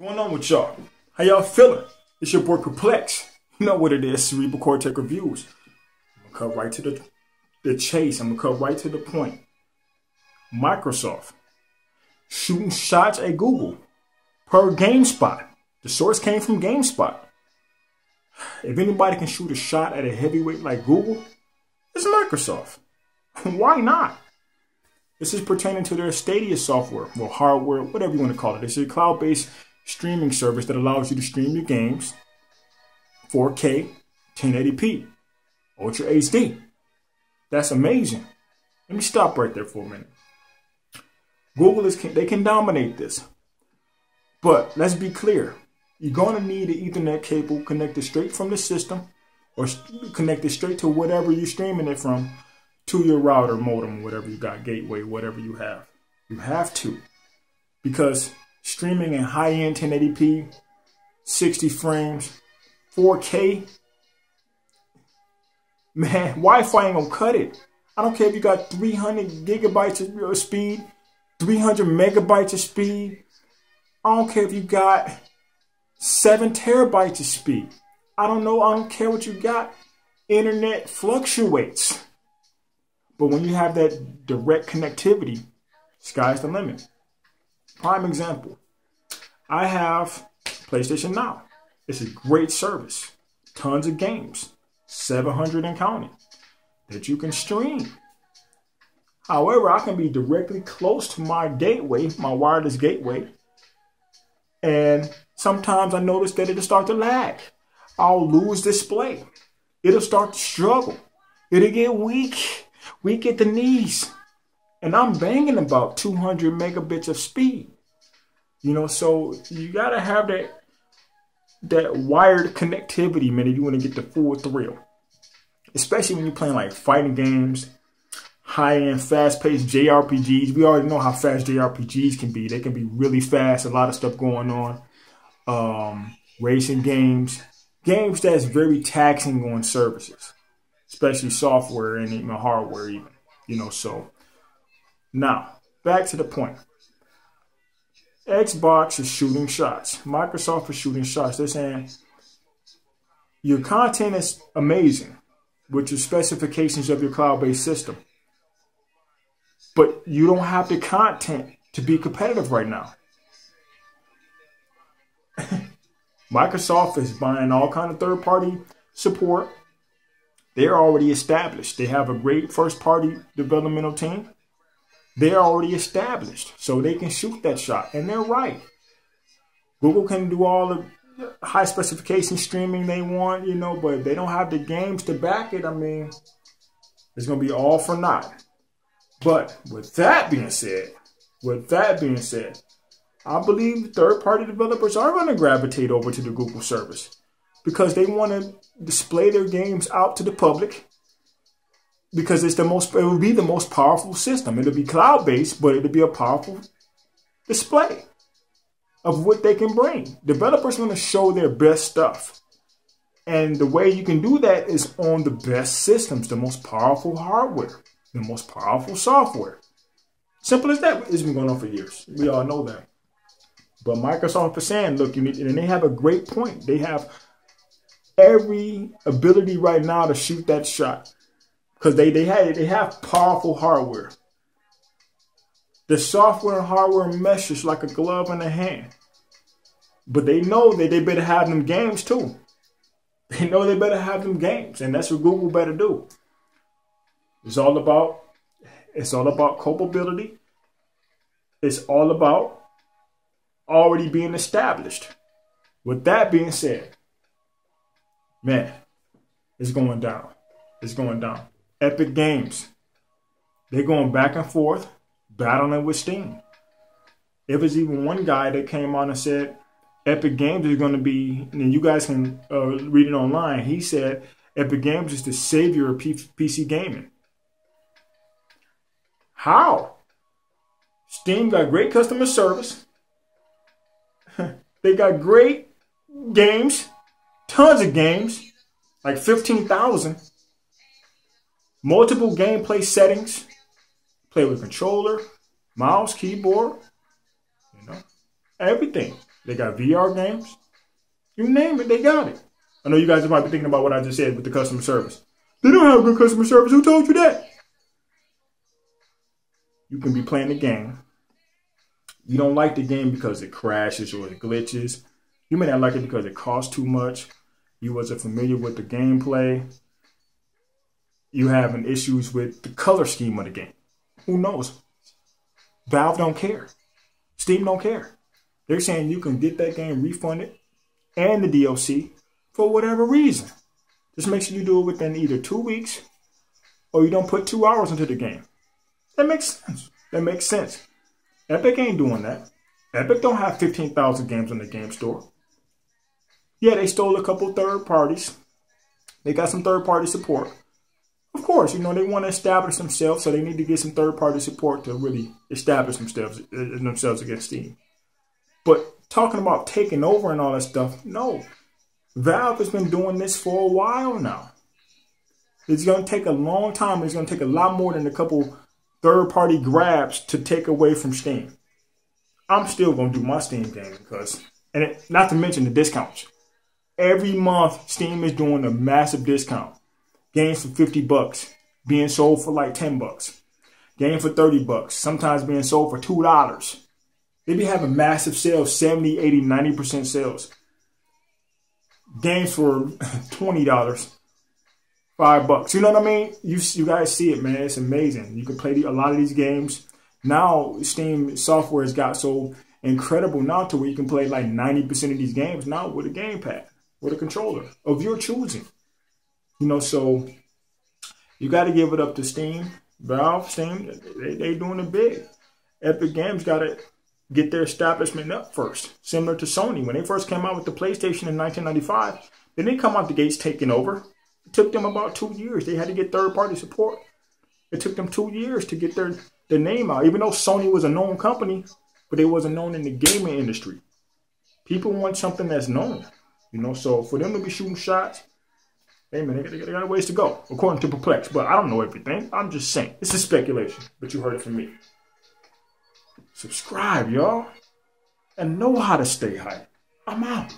going on with y'all? How y'all feeling? It's your boy Perplex. You know what it is, Cerebral Cortech Reviews. I'm gonna cut right to the, the chase. I'm gonna cut right to the point. Microsoft shooting shots at Google per GameSpot. The source came from GameSpot. If anybody can shoot a shot at a heavyweight like Google, it's Microsoft. Why not? This is pertaining to their Stadia software, well, hardware, whatever you want to call it. It's a cloud based streaming service that allows you to stream your games 4K, 1080p, Ultra HD. That's amazing. Let me stop right there for a minute. Google is they can dominate this. But let's be clear. You're going to need an Ethernet cable connected straight from the system or connected straight to whatever you're streaming it from to your router modem, whatever you got, gateway, whatever you have. You have to. Because streaming in high end 1080p, 60 frames, 4K, man, Wi Fi ain't gonna cut it. I don't care if you got 300 gigabytes of speed, 300 megabytes of speed. I don't care if you got 7 terabytes of speed. I don't know. I don't care what you got. Internet fluctuates. But when you have that direct connectivity, sky's the limit. Prime example. I have PlayStation Now. It's a great service. Tons of games. 700 and counting that you can stream. However, I can be directly close to my gateway, my wireless gateway, and sometimes I notice that it'll start to lag. I'll lose display. It'll start to struggle. It'll get weak, weak at the knees. And I'm banging about 200 megabits of speed. You know, so you gotta have that that wired connectivity, man, if you want to get the full thrill. Especially when you're playing like fighting games, high-end, fast-paced JRPGs. We already know how fast JRPGs can be. They can be really fast, a lot of stuff going on. Um, racing games, games that's very taxing on services, especially software and even hardware, even. You know, so now back to the point. Xbox is shooting shots. Microsoft is shooting shots. They're saying your content is amazing with your specifications of your cloud-based system. But you don't have the content to be competitive right now. Microsoft is buying all kind of third-party support. They're already established. They have a great first-party developmental team. They're already established, so they can shoot that shot, and they're right. Google can do all the high specification streaming they want, you know, but they don't have the games to back it. I mean, it's going to be all for naught. But with that being said, with that being said, I believe third party developers are going to gravitate over to the Google service because they want to display their games out to the public because it's the most it will be the most powerful system. It'll be cloud based, but it'll be a powerful display of what they can bring. Developers want to show their best stuff. And the way you can do that is on the best systems, the most powerful hardware, the most powerful software. Simple as that. It's been going on for years. We all know that. But Microsoft is saying, look, you need, and they have a great point. They have every ability right now to shoot that shot because they they had they have powerful hardware. The software and hardware meshes like a glove in a hand. But they know that they better have them games too. They know they better have them games, and that's what Google better do. It's all about it's all about culpability. It's all about already being established. With that being said, man, it's going down. It's going down. Epic Games. They're going back and forth, battling with Steam. If it's even one guy that came on and said, Epic Games is going to be, and you guys can uh, read it online. He said, Epic Games is the savior of P- PC gaming. How? Steam got great customer service. they got great games, tons of games, like 15,000 multiple gameplay settings, play with controller, mouse, keyboard, you know, everything. They got VR games. You name it, they got it. I know you guys might be thinking about what I just said with the customer service. They don't have good customer service. Who told you that? You can be playing the game. You don't like the game because it crashes or it glitches. You may not like it because it costs too much. You wasn't familiar with the gameplay. You having issues with the color scheme of the game. Who knows? Valve don't care. Steam don't care. They're saying you can get that game refunded and the DLC for whatever reason. Just make sure you do it within either two weeks or you don't put two hours into the game. That makes sense. That makes sense. Epic ain't doing that. Epic don't have 15,000 games on the game store. Yeah, they stole a couple third parties. They got some third party support. Of course, you know, they want to establish themselves, so they need to get some third party support to really establish themselves uh, themselves against Steam. But talking about taking over and all that stuff, no. Valve has been doing this for a while now. It's going to take a long time. It's going to take a lot more than a couple third party grabs to take away from Steam. I'm still going to do my Steam game because, and it, not to mention the discounts. Every month, Steam is doing a massive discount. Games for 50 bucks, being sold for like 10 bucks. Game for 30 bucks, sometimes being sold for $2. They be having massive sales, 70, 80, 90% sales. Games for $20, five bucks. You know what I mean? You, you guys see it, man. It's amazing. You can play a lot of these games. Now, Steam software has got so incredible now to where you can play like 90% of these games now with a gamepad, with a controller of your choosing. You know, so you got to give it up to Steam, Valve, Steam. They, they doing it big. Epic Games got to get their establishment up first, similar to Sony. When they first came out with the PlayStation in 1995, then they come out the gates taking over. It took them about two years. They had to get third party support. It took them two years to get their, their name out, even though Sony was a known company, but they wasn't known in the gaming industry. People want something that's known, you know. So for them to be shooting shots, hey man, they got, got ways to go, according to Perplex. But I don't know everything. I'm just saying. This is speculation, but you heard it from me. Subscribe, y'all, and know how to stay hype. I'm out.